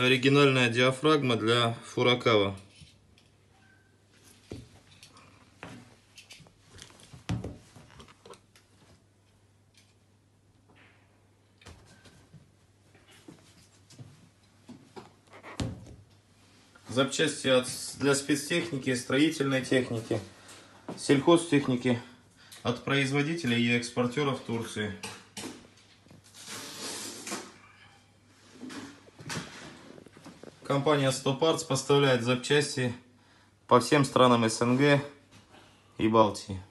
оригинальная диафрагма для Фуракава. Запчасти от, для спецтехники, строительной техники, сельхозтехники от производителей и экспортеров Турции. Компания 100 Parts поставляет запчасти по всем странам СНГ и Балтии.